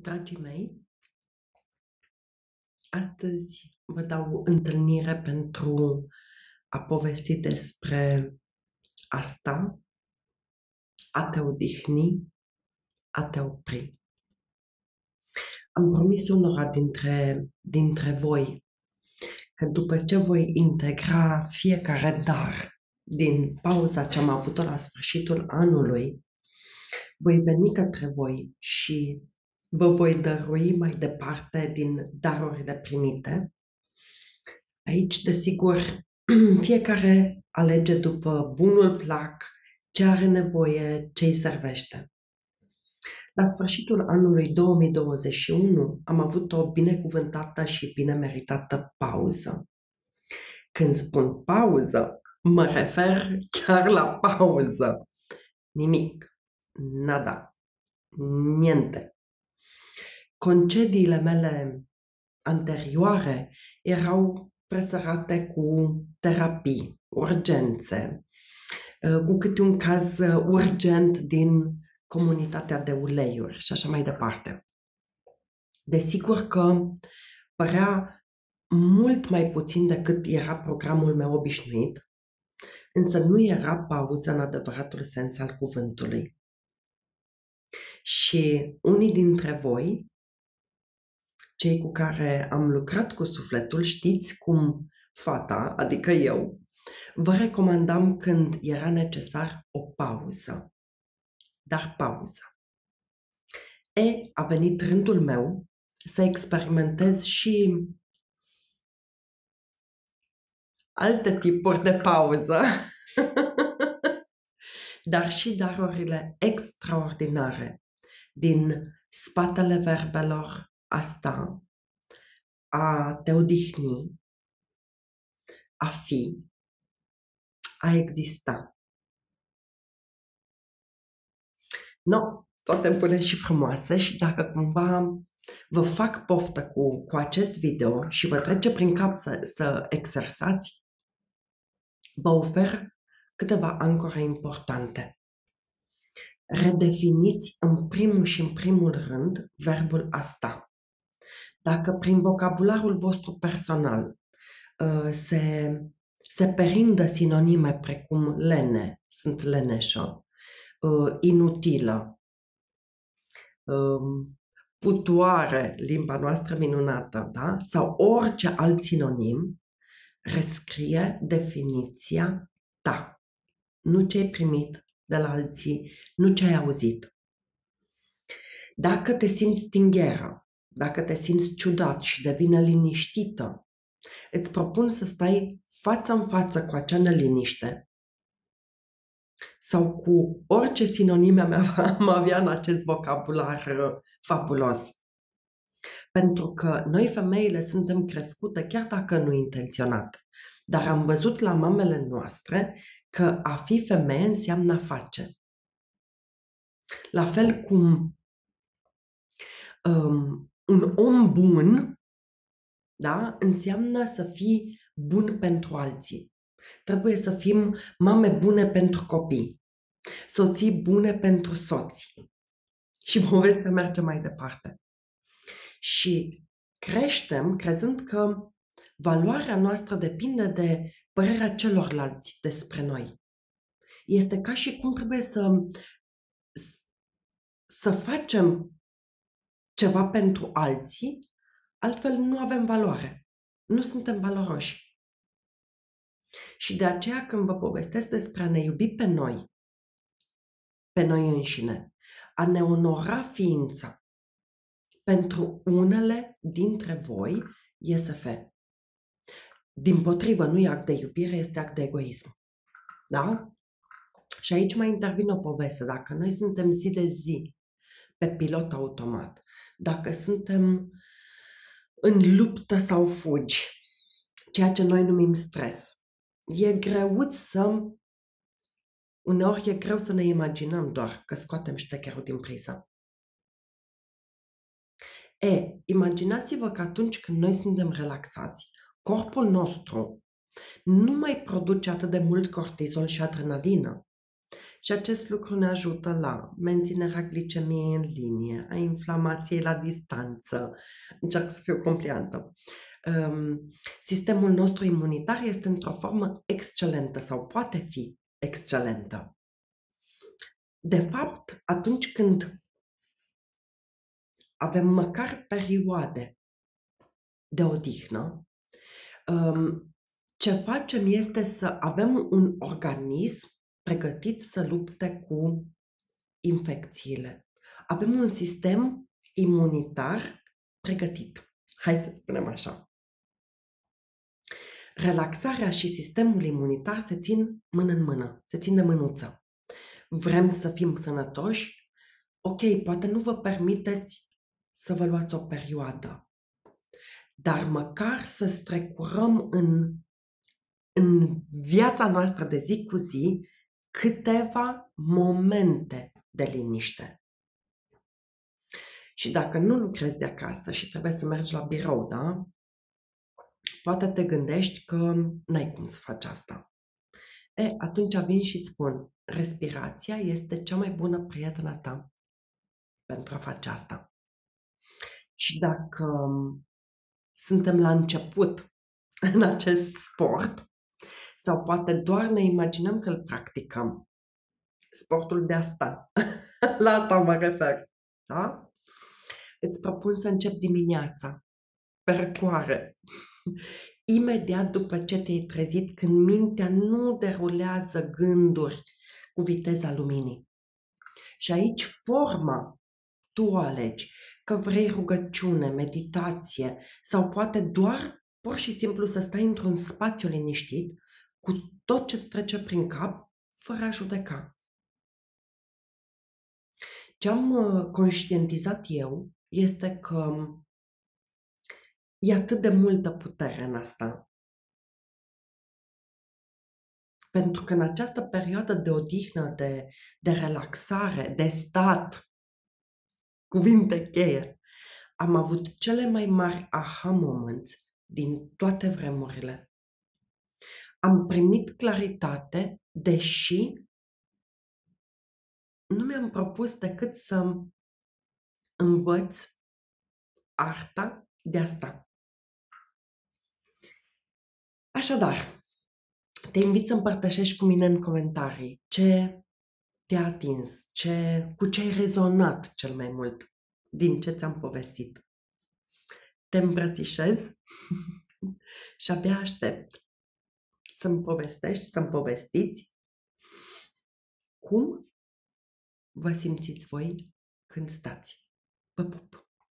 Dragii mei, astăzi vă dau întâlnire pentru a povesti despre asta, a te odihni, a te opri. Am promis unora dintre, dintre voi că după ce voi integra fiecare dar din pauza ce am avut-o la sfârșitul anului, voi veni către voi și vă voi dărui mai departe din darurile primite. Aici, desigur, fiecare alege după bunul plac ce are nevoie, ce îi servește. La sfârșitul anului 2021 am avut o binecuvântată și bine meritată pauză. Când spun pauză, mă refer chiar la pauză. Nimic. Nada. Niente concediile mele anterioare erau presărate cu terapii, urgențe, uh, cu câte un caz uh, urgent din comunitatea de uleiuri și așa mai departe. Desigur că părea mult mai puțin decât era programul meu obișnuit, însă nu era pauză în adevăratul sens al cuvântului. Și unii dintre voi cei cu care am lucrat cu sufletul, știți cum fata, adică eu, vă recomandam când era necesar o pauză. Dar pauză. E, a venit rândul meu să experimentez și alte tipuri de pauză, dar și darurile extraordinare din spatele verbelor, a sta, a te odihni, a fi, a exista. No, toate bune și frumoase și dacă cumva vă fac poftă cu, cu acest video și vă trece prin cap să, să exersați, vă ofer câteva ancore importante. Redefiniți în primul și în primul rând verbul asta. Dacă prin vocabularul vostru personal uh, se, se perindă sinonime precum lene, sunt leneșă, uh, inutilă, um, putoare, limba noastră minunată, da? sau orice alt sinonim, rescrie definiția ta. Nu ce ai primit de la alții, nu ce ai auzit. Dacă te simți stingheră, dacă te simți ciudat și devine liniștită, îți propun să stai față în față cu acea neliniște sau cu orice sinonime am avea în acest vocabular uh, fabulos. Pentru că noi femeile suntem crescute chiar dacă nu intenționat. Dar am văzut la mamele noastre că a fi femeie înseamnă a face. La fel cum um, un om bun da, înseamnă să fii bun pentru alții. Trebuie să fim mame bune pentru copii, soții bune pentru soți. Și povestea merge mai departe. Și creștem crezând că valoarea noastră depinde de părerea celorlalți despre noi. Este ca și cum trebuie să, să facem ceva pentru alții, altfel nu avem valoare. Nu suntem valoroși. Și de aceea când vă povestesc despre a ne iubi pe noi, pe noi înșine, a ne onora ființa, pentru unele dintre voi e să fe. Din potrivă, nu e act de iubire, este act de egoism. Da? Și aici mai intervine o poveste. Dacă noi suntem zi de zi pe pilot automat, dacă suntem în luptă sau fugi, ceea ce noi numim stres. E greuț să... Uneori e greu să ne imaginăm doar că scoatem ștecherul din priză. E, imaginați-vă că atunci când noi suntem relaxați, corpul nostru nu mai produce atât de mult cortizol și adrenalină, Și acest lucru ne ajută la menținerea glicemiei în linie, a inflamației la distanță. Încerc să fiu compliantă. Um, sistemul nostru imunitar este într-o formă excelentă sau poate fi excelentă. De fapt, atunci când avem măcar perioade de odihnă, um, ce facem este să avem un organism pregătit să lupte cu infecțiile. Avem un sistem imunitar pregătit. Hai să spunem așa. Relaxarea și sistemul imunitar se țin mână în mână, se țin de mânuță. Vrem să fim sănătoși? Ok, poate nu vă permiteți să vă luați o perioadă, dar măcar să strecurăm în, în viața noastră de zi cu zi câteva momente de liniște. Și dacă nu lucrezi de acasă și trebuie să mergi la birou, da? Poate te gândești că n-ai cum să faci asta. E, atunci vin și îți spun, respirația este cea mai bună prietena ta pentru a face asta. Și dacă suntem la început în acest sport, sau poate doar ne imaginăm că îl practicăm. Sportul de asta. La asta mă refer. Da? Îți propun să încep dimineața. Percoare. Imediat după ce te-ai trezit, când mintea nu derulează gânduri cu viteza luminii. Și aici forma tu o alegi, că vrei rugăciune, meditație sau poate doar pur și simplu să stai într-un spațiu liniștit cu tot ce trece prin cap, fără a judeca. Ce am uh, conștientizat eu este că e atât de multă putere în asta. Pentru că în această perioadă de odihnă, de, de relaxare, de stat, cuvinte cheie, am avut cele mai mari aha moments din toate vremurile am primit claritate, deși nu mi-am propus decât să învăț arta de asta. Așadar, te invit să împărtășești cu mine în comentarii ce te-a atins, ce, cu ce ai rezonat cel mai mult din ce ți-am povestit. Te îmbrățișez și abia aștept să-mi povestești, să-mi povestiți cum vă simțiți voi când stați. Vă pup!